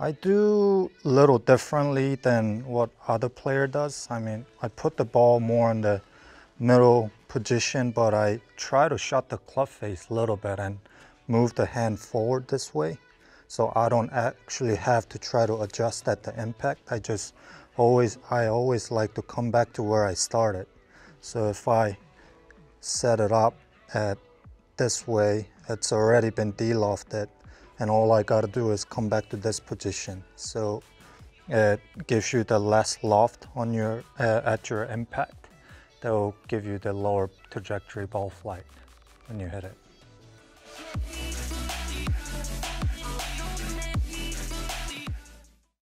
I do a little differently than what other player does. I mean, I put the ball more in the middle position, but I try to shut the club face a little bit and move the hand forward this way. So I don't actually have to try to adjust at the impact. I just always, I always like to come back to where I started. So if I set it up at this way, it's already been de-lofted and all I gotta do is come back to this position. So it gives you the less loft on your uh, at your impact. That will give you the lower trajectory ball flight when you hit it.